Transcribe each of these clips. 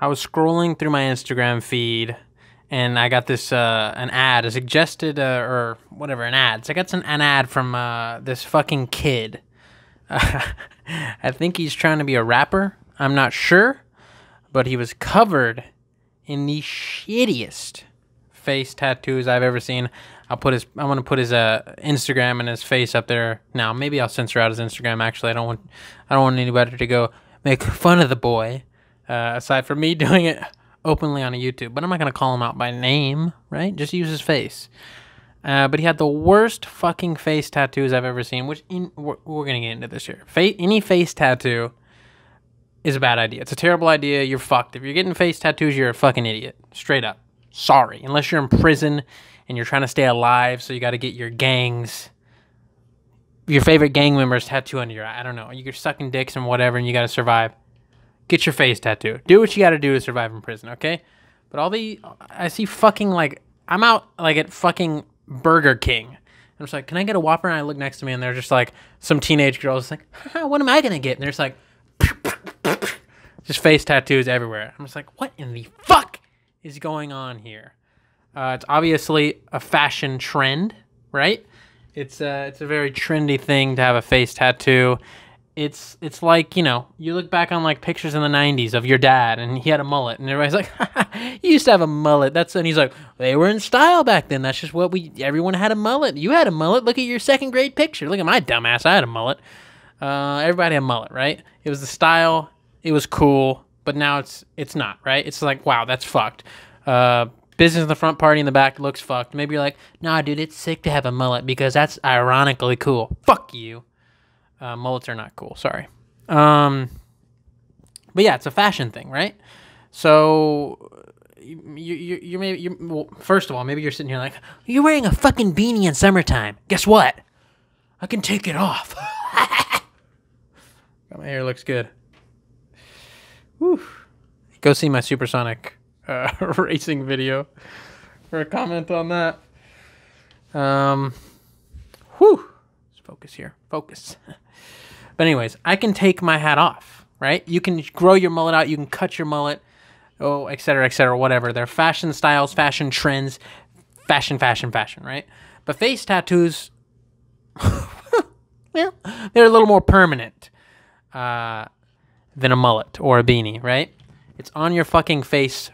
I was scrolling through my Instagram feed and I got this uh, an ad, a suggested uh, or whatever, an ad. So I got some, an ad from uh, this fucking kid. I think he's trying to be a rapper. I'm not sure, but he was covered in the shittiest face tattoos I've ever seen. I'll put his. I'm gonna put his uh, Instagram and his face up there now. Maybe I'll censor out his Instagram. Actually, I don't want. I don't want anybody to go make fun of the boy. Uh, aside from me doing it openly on a YouTube, but I'm not gonna call him out by name, right? Just use his face. Uh, but he had the worst fucking face tattoos I've ever seen. Which in, we're, we're gonna get into this year. Fa- any face tattoo is a bad idea. It's a terrible idea. You're fucked. If you're getting face tattoos, you're a fucking idiot. Straight up. Sorry. Unless you're in prison and you're trying to stay alive, so you got to get your gangs, your favorite gang members tattoo under your eye. I don't know. You're sucking dicks and whatever, and you got to survive. Get your face tattoo. Do what you got to do to survive in prison, okay? But all the I see fucking like I'm out like at fucking Burger King. I'm just like, can I get a Whopper? And I look next to me, and they're just like some teenage girls like, what am I gonna get? And they're just like, just face tattoos everywhere. I'm just like, what in the fuck is going on here? Uh, it's obviously a fashion trend, right? It's a, it's a very trendy thing to have a face tattoo. It's it's like you know you look back on like pictures in the '90s of your dad and he had a mullet and everybody's like, "You used to have a mullet." That's and he's like, "They were in style back then. That's just what we. Everyone had a mullet. You had a mullet. Look at your second grade picture. Look at my dumbass. I had a mullet. Uh, everybody had a mullet, right? It was the style. It was cool, but now it's it's not right. It's like wow, that's fucked. Uh, business in the front, party in the back looks fucked. Maybe you're like, nah, dude, it's sick to have a mullet because that's ironically cool. Fuck you. Uh, mullets are not cool. Sorry. Um, but yeah, it's a fashion thing, right? So you you you maybe you well, first of all, maybe you're sitting here like you're wearing a fucking beanie in summertime. Guess what? I can take it off. my hair looks good. Whew. Go see my supersonic uh, racing video for a comment on that. Um, whew. Let's focus here. Focus. but anyways, I can take my hat off, right? You can grow your mullet out. You can cut your mullet. Oh, et cetera, et cetera, whatever. They're fashion styles, fashion trends, fashion, fashion, fashion, right? But face tattoos, yeah, they're a little more permanent uh, than a mullet or a beanie, right? It's on your fucking face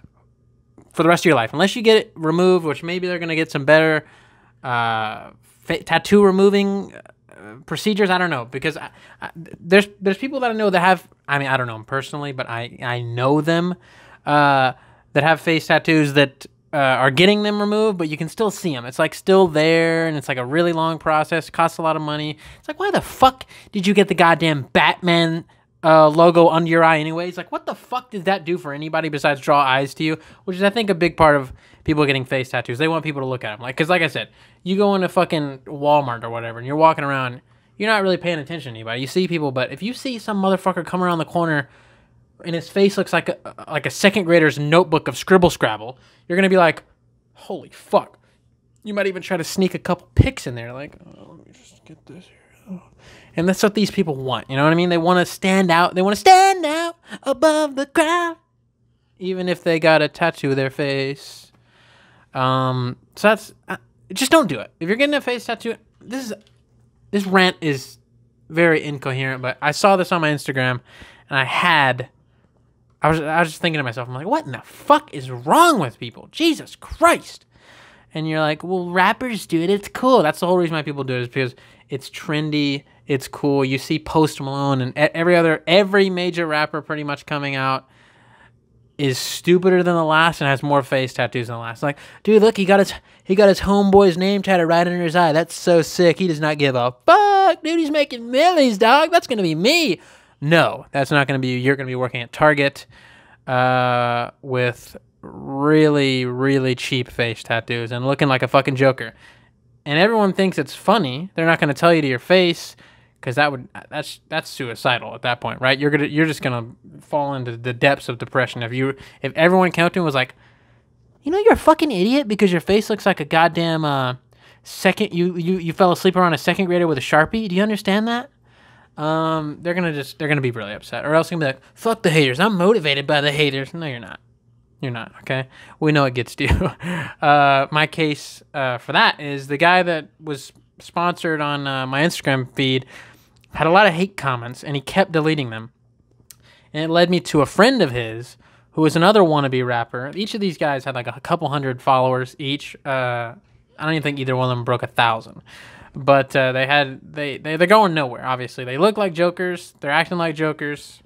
for the rest of your life, unless you get it removed, which maybe they're gonna get some better uh, fa- tattoo removing procedures. I don't know because I, I, there's there's people that I know that have. I mean, I don't know them personally, but I I know them uh, that have face tattoos that uh, are getting them removed, but you can still see them. It's like still there, and it's like a really long process. Costs a lot of money. It's like, why the fuck did you get the goddamn Batman uh, logo under your eye anyways? Like, what the fuck does that do for anybody besides draw eyes to you? Which is, I think, a big part of people getting face tattoos. They want people to look at them. Like, because like I said, you go into fucking Walmart or whatever, and you're walking around, you're not really paying attention to anybody. You see people, but if you see some motherfucker come around the corner and his face looks like a like a second grader's notebook of scribble scrabble, you're gonna be like, holy fuck. You might even try to sneak a couple pics in there, like, oh, let me just get this here. And that's what these people want. You know what I mean? They want to stand out. They want to stand out above the crowd, even if they got a tattoo of their face. Um, so that's uh, just don't do it. If you're getting a face tattoo, this is this rant is very incoherent. But I saw this on my Instagram, and I had I was I was just thinking to myself, I'm like, what in the fuck is wrong with people? Jesus Christ! And you're like, well, rappers do it. It's cool. That's the whole reason why people do it is because it's trendy. It's cool. You see Post Malone and every other every major rapper pretty much coming out is stupider than the last and has more face tattoos than the last. Like, dude, look, he got his he got his homeboy's name tattooed right under his eye. That's so sick. He does not give a fuck, dude. He's making millions, dog. That's gonna be me. No, that's not gonna be you. You're gonna be working at Target uh, with really, really cheap face tattoos and looking like a fucking joker. And everyone thinks it's funny. They're not gonna tell you to your face because that would that's that's suicidal at that point, right? You're gonna you're just gonna fall into the depths of depression if you if everyone counting was like, you know, you're a fucking idiot because your face looks like a goddamn uh, second you you you fell asleep around a second grader with a sharpie. Do you understand that? um, they're gonna just they're gonna be really upset, or else gonna be like, "Fuck the haters! I'm motivated by the haters." No, you're not. You're not. Okay, we know it gets to you. Uh, my case uh, for that is the guy that was sponsored on uh, my Instagram feed had a lot of hate comments, and he kept deleting them, and it led me to a friend of his who was another wannabe rapper. Each of these guys had like a couple hundred followers each. Uh, I don't even think either one of them broke a thousand but uh, they had they, they they're going nowhere. Obviously, they look like jokers. They're acting like jokers.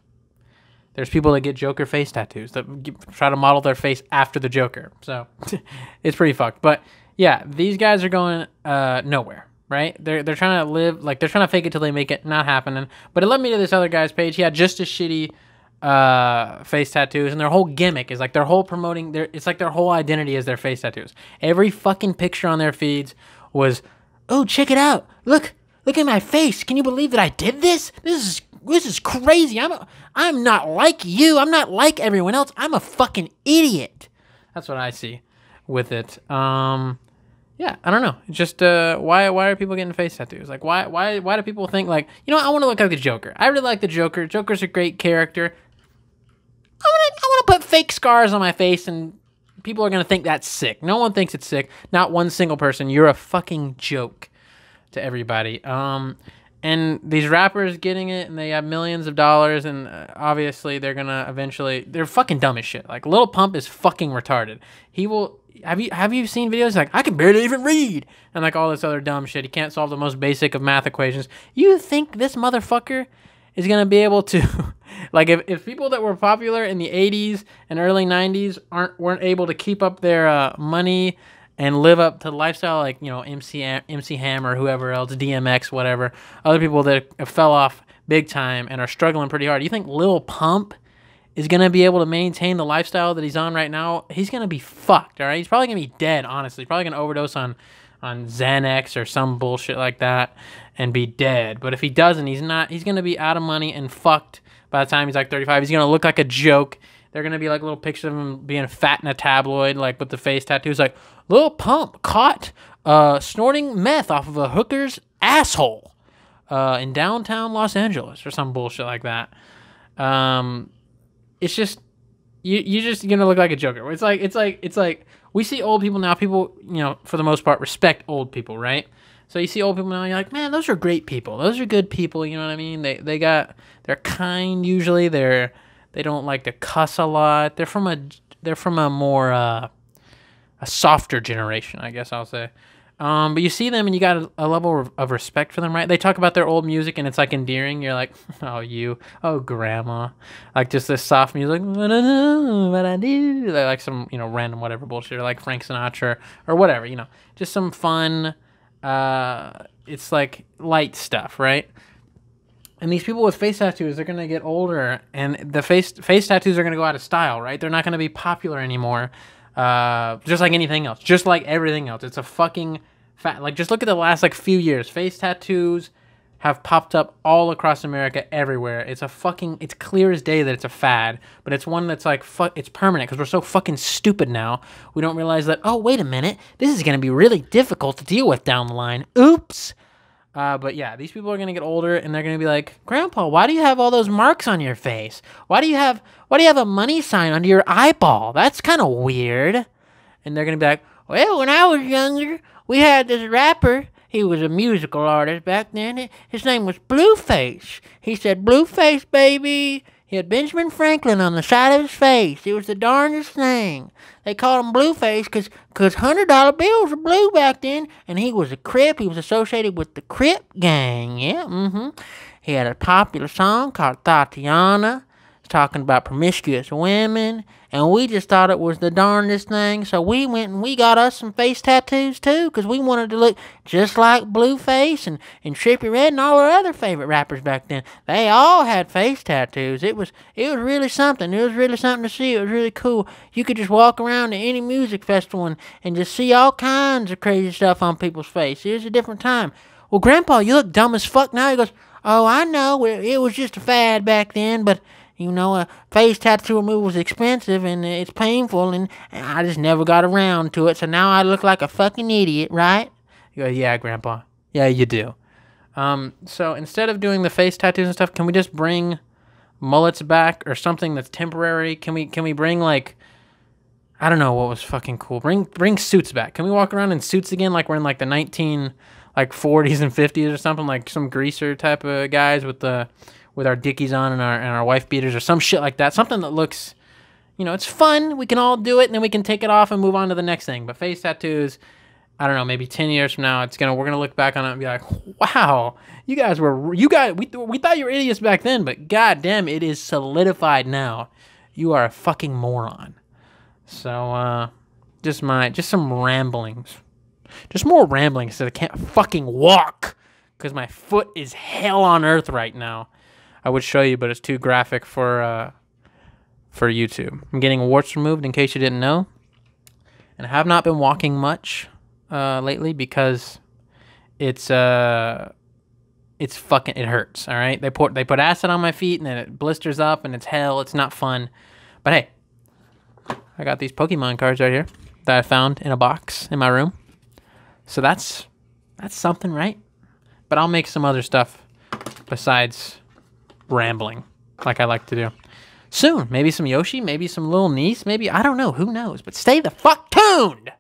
There's people that get Joker face tattoos that g- try to model their face after the Joker. So it's pretty fucked. But yeah, these guys are going uh, nowhere. Right? They're they're trying to live like they're trying to fake it till they make it. Not happening. But it led me to this other guy's page. He had just a shitty uh, face tattoos, and their whole gimmick is like their whole promoting their. It's like their whole identity is their face tattoos. Every fucking picture on their feeds was oh, check it out. Look, look at my face. Can you believe that I did this? This is this is crazy. I'm a, I'm not like you. I'm not like everyone else. I'm a fucking idiot. That's what I see with it. Um yeah, I don't know. Just uh why why are people getting face tattoos? Like why why why do people think like, you know, I want to look like the Joker. I really like the Joker. Joker's a great character. I want to I want to put fake scars on my face and people are to think that's sick. No one thinks it's sick. Not one single person. You're a fucking joke to everybody. Um, and these rappers getting it, and they have millions of dollars, and uh, obviously they're gonna eventually. They're fucking dumb as shit. Like Lil Pump is fucking retarded. He will. Have you have you seen videos like I can barely even read and like all this other dumb shit? He can't solve the most basic of math equations. You think this motherfucker is gonna be able to like if, if people that were popular in the 80s and early 90s aren't weren't able to keep up their uh, money and live up to the lifestyle like you know MC MC Hammer whoever else DMX whatever other people that fell off big time and are struggling pretty hard you think Lil Pump is going to be able to maintain the lifestyle that he's on right now he's going to be fucked all right he's probably going to be dead honestly he's probably going to overdose on on Xanax or some bullshit like that and be dead. But if he doesn't, he's not. He's gonna be out of money and fucked by the time he's like 35. He's gonna look like a joke. They're gonna be like little pictures of him being fat in a tabloid, like with the face tattoos, like Lil Pump caught uh, snorting meth off of a hooker's asshole uh, in downtown Los Angeles or some bullshit like that. Um, it's just you. You're just gonna look like a joker. It's like it's like it's like we see old people now. People, you know, for the most part, respect old people, right? So you see old people now, you're like, man, those are great people. Those are good people. You know what I mean? They they got they're kind usually. They're they don't like to cuss a lot. They're from a they're from a more uh, a softer generation, I guess I'll say. Um, but you see them and you got a, a, level of respect for them, right? They talk about their old music and it's like endearing. You're like, oh, you, oh, grandma, like just this soft music. I do, do, like some you know random whatever bullshit, or like Frank Sinatra or whatever, you know, just some fun uh, it's like light stuff, right? And these people with face tattoos, they're gonna get older, and the face face tattoos are gonna go out of style, right? They're not gonna be popular anymore. Uh, just like anything else, just like everything else, it's a fucking fat. Like, just look at the last like few years. Face tattoos have popped up all across America everywhere. It's a fucking it's clear as day that it's a fad, but it's one that's like fuck it's permanent cuz we're so fucking stupid now. We don't realize that oh wait a minute, this is going to be really difficult to deal with down the line. Oops. Uh, but yeah, these people are gonna get older and they're gonna be like, Grandpa, why do you have all those marks on your face? Why do you have why do you have a money sign under your eyeball? That's kind of weird. And they're gonna be like, Well, when I was younger, we had this rapper he was a musical artist back then. His name was Blueface. He said, Blueface, baby. He had Benjamin Franklin on the side of his face. It was the darndest thing. They called him Blueface because cause $100 bills were blue back then. And he was a Crip. He was associated with the Crip gang. Yeah, mm-hmm. He had a popular song called Thotiana talking about promiscuous women, and we just thought it was the darndest thing. So we went and we got us some face tattoos too, because we wanted to look just like Blueface and, and Trippie Redd and all our other favorite rappers back then. They all had face tattoos. It was it was really something. It was really something to see. It was really cool. You could just walk around to any music festival and, and just see all kinds of crazy stuff on people's face. It was a different time. Well, Grandpa, you look dumb as fuck now. He goes, Oh, I know. It was just a fad back then, but you know, a face tattoo removal is expensive and it's painful, and I just never got around to it. So now I look like a fucking idiot, right? You go, yeah, Grandpa. Yeah, you do. Um, so instead of doing the face tattoos and stuff, can we just bring mullets back or something that's temporary? Can we can we bring like I don't know what was fucking cool. Bring bring suits back. Can we walk around in suits again like we're in like the 19 like 40s and 50s or something like some greaser type of guys with the with our dickies on and our and our wife beaters or some shit like that. Something that looks you know, it's fun. We can all do it and then we can take it off and move on to the next thing. But face tattoos I don't know, maybe 10 years from now, it's gonna we're gonna look back on it and be like, wow, you guys were you guys we we thought you were idiots back then, but goddamn, it is solidified now. You are a fucking moron. So uh, just my just some ramblings, just more ramblings. So I can't fucking walk because my foot is hell on earth right now. I would show you, but it's too graphic for uh, for YouTube. I'm getting warts removed in case you didn't know, and I have not been walking much uh, lately because it's uh it's fucking it hurts. All right, they put they put acid on my feet and then it blisters up and it's hell. It's not fun. But hey, I got these Pokemon cards right here that I found in a box in my room. So that's that's something, right? But I'll make some other stuff besides rambling like I like to do. Soon, maybe some Yoshi, maybe some little niece, maybe I don't know, who knows. But stay the fuck tuned.